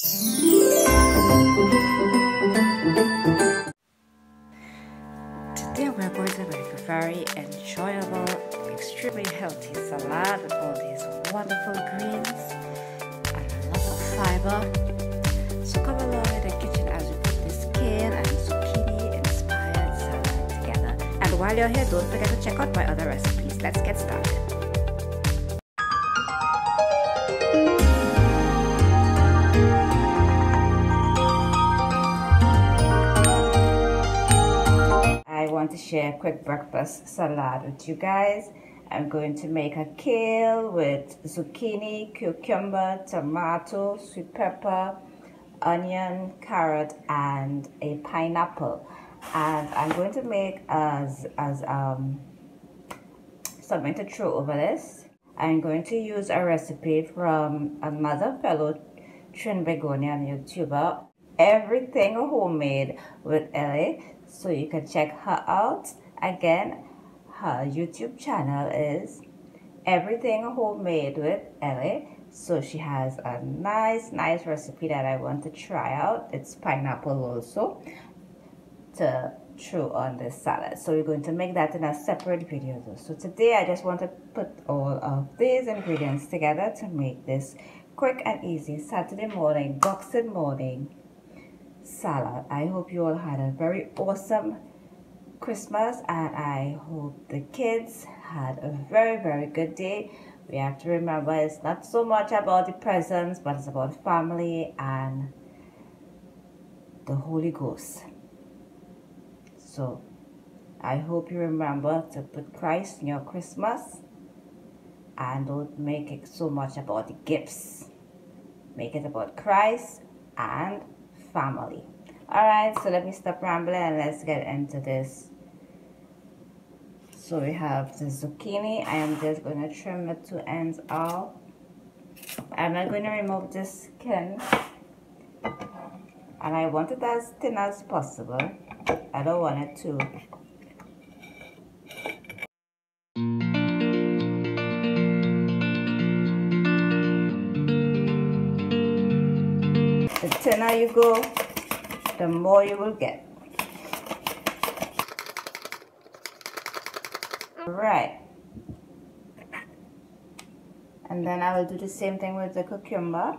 Today we're going to make a very enjoyable, extremely healthy salad with all these wonderful greens and a lot of fiber. So come along in the kitchen as we put this kale and zucchini inspired salad together. And while you're here, don't forget to check out my other recipes. Let's get started. Share quick breakfast salad with you guys. I'm going to make a kale with zucchini, cucumber, tomato, sweet pepper, onion, carrot, and a pineapple. And I'm going to make as, as um, something to throw over this. I'm going to use a recipe from another fellow Trinbagonian YouTuber. Everything homemade with Ellie so you can check her out. Again her youtube channel is everything homemade with ellie. So she has a nice nice recipe that i want to try out. It's pineapple also to throw on this salad. So we're going to make that in a separate video though. So today i just want to put all of these ingredients together to make this quick and easy saturday morning boxing morning salad. I hope you all had a very awesome Christmas and I hope the kids had a very, very good day. We have to remember it's not so much about the presents, but it's about family and the Holy Ghost. So I hope you remember to put Christ in your Christmas and don't make it so much about the gifts. Make it about Christ and family. Alright, so let me stop rambling and let's get into this. So we have the zucchini. I am just going to trim the two ends off. I'm not going to remove the skin. And I want it as thin as possible. I don't want it to thinner you go, the more you will get. Alright. And then I will do the same thing with the cucumber.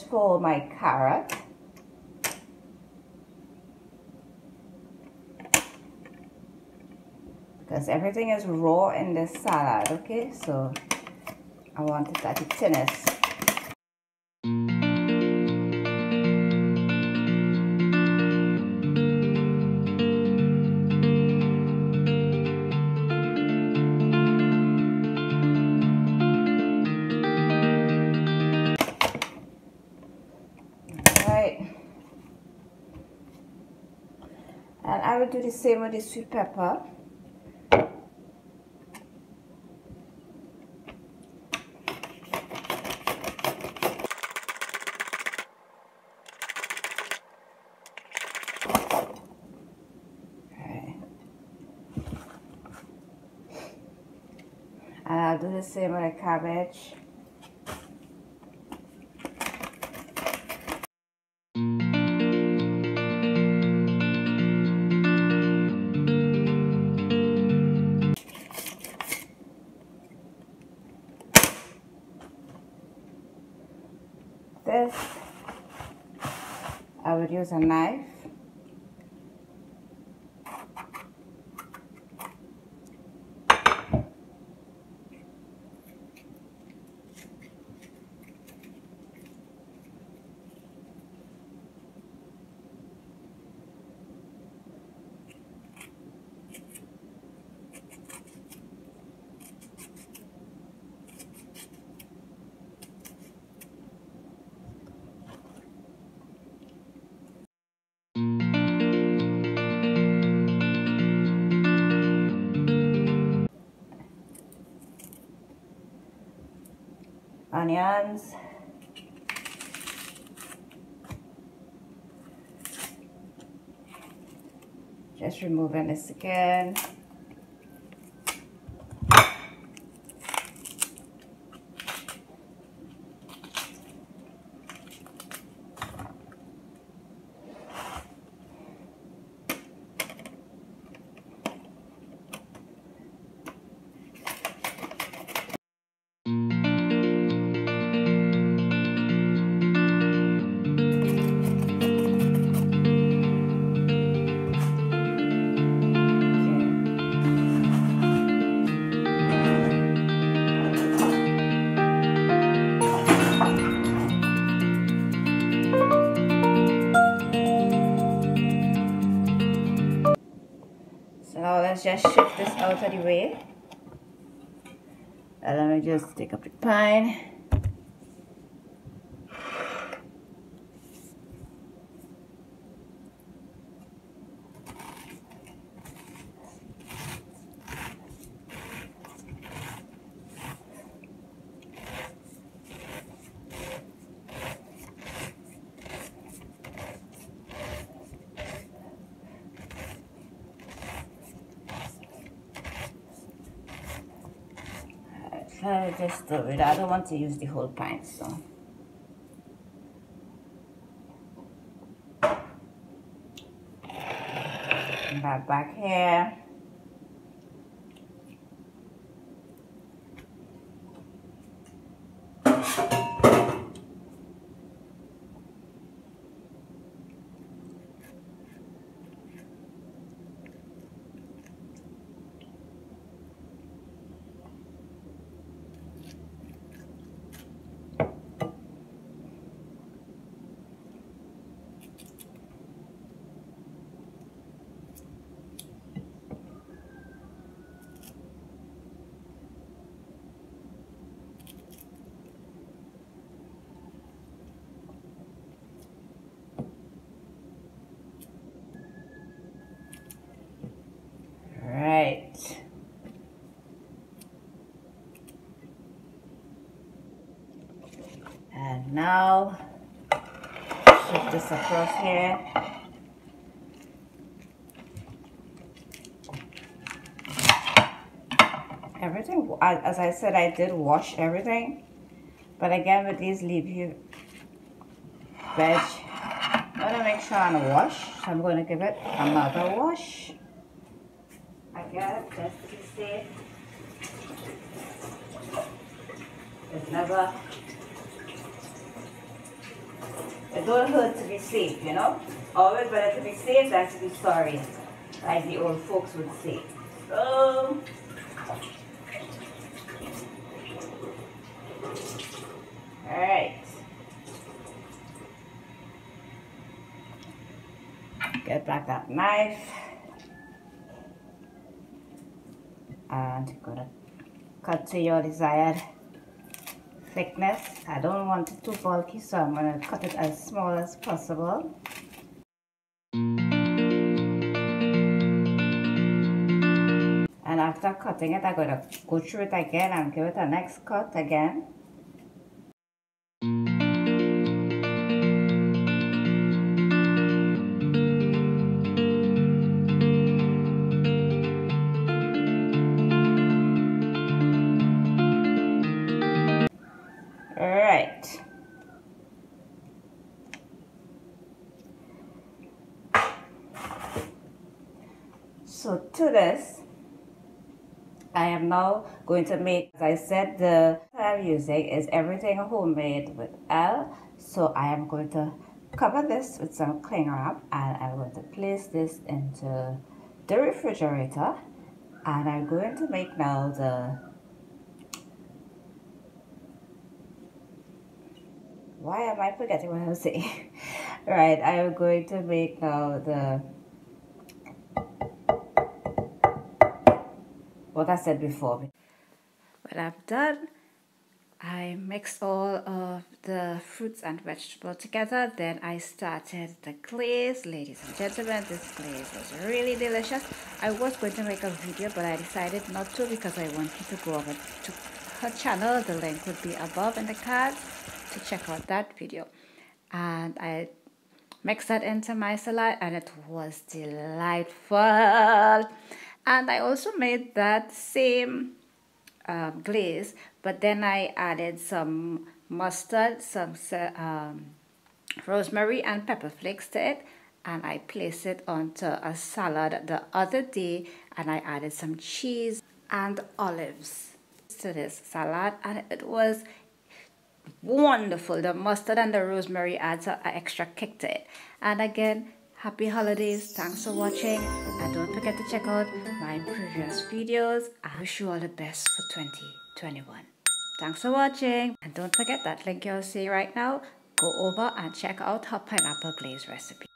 For my carrot. because everything is raw in this salad okay so I want it at its thinnest Same with the sweet pepper. and I'll do the same with the cabbage A knife onions. Just removing the skin. Just shift this out of the way. And let me just take up the pine. I just do it. I don't want to use the whole pint, so. Back back here. Now shift this across here. Everything as I said I did wash everything. But again with these leaf you veg I'm gonna make sure I'm wash so I'm going to give it another wash. Again just to be it's never it don't hurt to be safe, you know? Always better to be safe than to be sorry, as the old folks would say. So, Alright. Get back that knife. And gonna cut to your desired thickness. I don't want it too bulky, so I'm going to cut it as small as possible. And after cutting it, I'm going to go through it again and give it a next cut again. This, I am now going to make, as I said, the I'm using is everything homemade with L. So I am going to cover this with some cling wrap and I'm going to place this into the refrigerator and I'm going to make now the why am I forgetting what I'm saying right I am going to make now the what I said before. When I'm done, I mixed all of the fruits and vegetables together. Then I started the glaze. Ladies and gentlemen, this glaze was really delicious. I was going to make a video, but I decided not to because I want you to go over to her channel. The link would be above in the cards to check out that video. And I mix that into my salad and it was delightful and I also made that same um, glaze but then I added some mustard some um, rosemary and pepper flakes to it and I placed it onto a salad the other day and I added some cheese and olives to this salad and it was wonderful. The mustard and the rosemary adds an extra kick to it. And again happy holidays. Thanks for watching and don't forget to check out my previous videos. I wish you all the best for 2021 thanks for watching. And don't forget that link you'll see right now. Go over and check out her pineapple glaze recipe